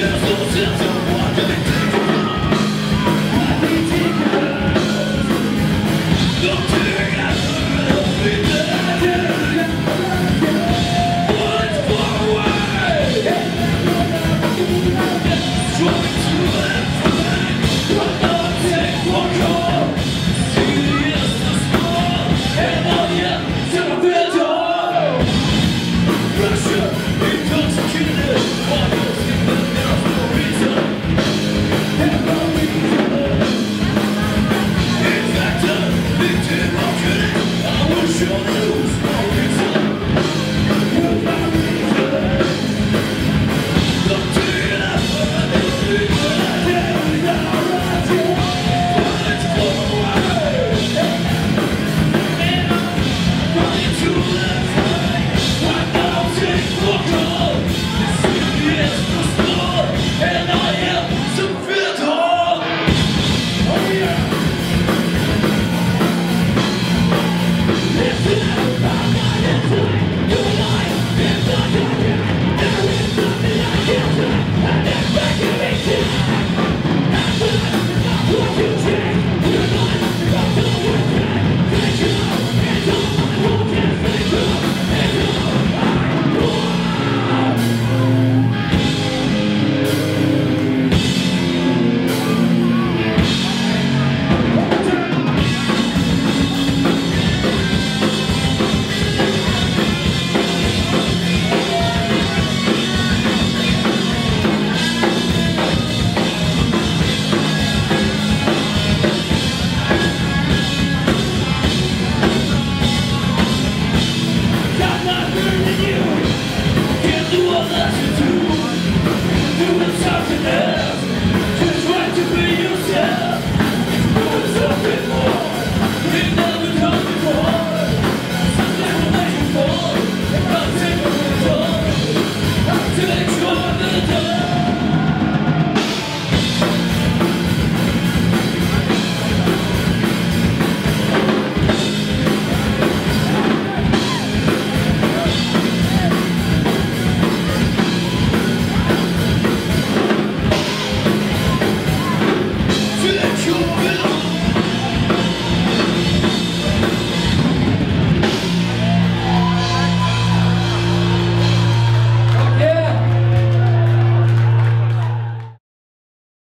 There's no sense of what Filho